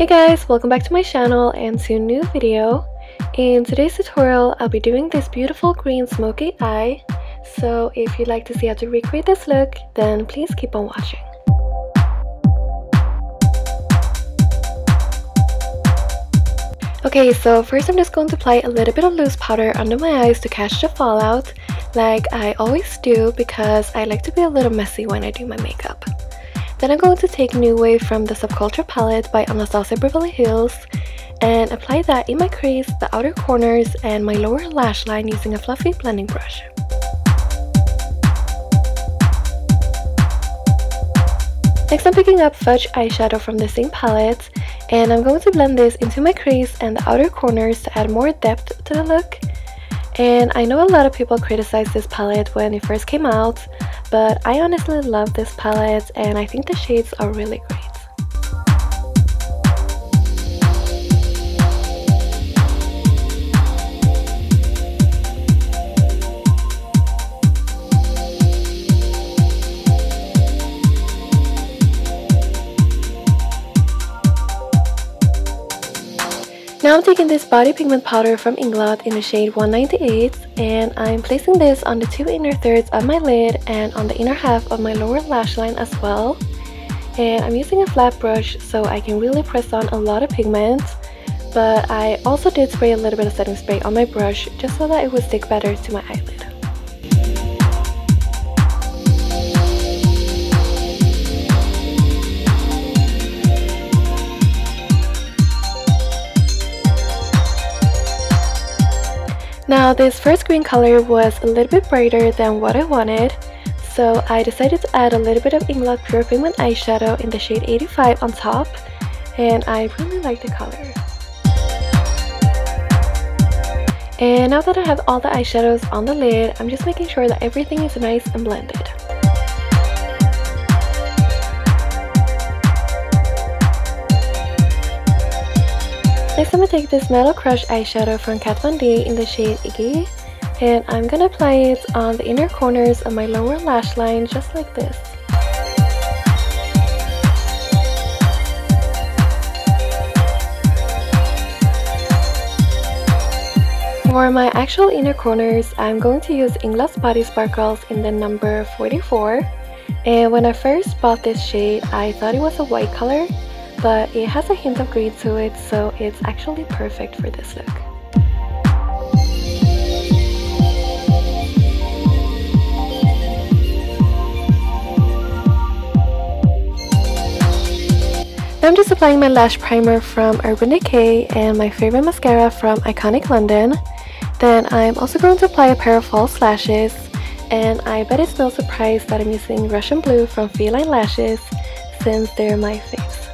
Hey guys, welcome back to my channel and to a new video. In today's tutorial, I'll be doing this beautiful green smoky eye. So if you'd like to see how to recreate this look, then please keep on watching. Okay, so first I'm just going to apply a little bit of loose powder under my eyes to catch the fallout, like I always do because I like to be a little messy when I do my makeup. Then I'm going to take New Wave from the Subculture palette by Anastasia Beverly Hills and apply that in my crease, the outer corners, and my lower lash line using a fluffy blending brush. Next I'm picking up Fudge eyeshadow from the same palette and I'm going to blend this into my crease and the outer corners to add more depth to the look. And I know a lot of people criticized this palette when it first came out, but I honestly love this palette and I think the shades are really great. Now I'm taking this body pigment powder from Inglot in the shade 198 and I'm placing this on the two inner thirds of my lid and on the inner half of my lower lash line as well. And I'm using a flat brush so I can really press on a lot of pigment but I also did spray a little bit of setting spray on my brush just so that it would stick better to my eyelid. Now this first green color was a little bit brighter than what I wanted, so I decided to add a little bit of Inglot Pure Pigment eyeshadow in the shade 85 on top, and I really like the color. And now that I have all the eyeshadows on the lid, I'm just making sure that everything is nice and blended. Next I'm going to take this Metal Crush eyeshadow from Kat Von D in the shade Iggy and I'm going to apply it on the inner corners of my lower lash line just like this. For my actual inner corners, I'm going to use Inglot's Body Sparkles in the number 44. And when I first bought this shade, I thought it was a white color, but it has a hint of green to it so it's actually perfect for this look. Now I'm just applying my lash primer from Urban Decay and my favorite mascara from Iconic London. Then I'm also going to apply a pair of false lashes and I bet it's no surprise that I'm using Russian Blue from Feline Lashes since they're my fave.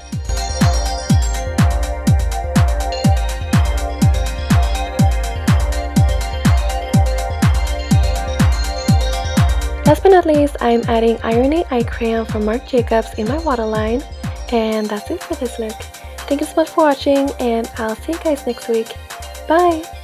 Last but not least, I'm adding Irony Eye Crayon from Marc Jacobs in my waterline. And that's it for this look. Thank you so much for watching and I'll see you guys next week. Bye!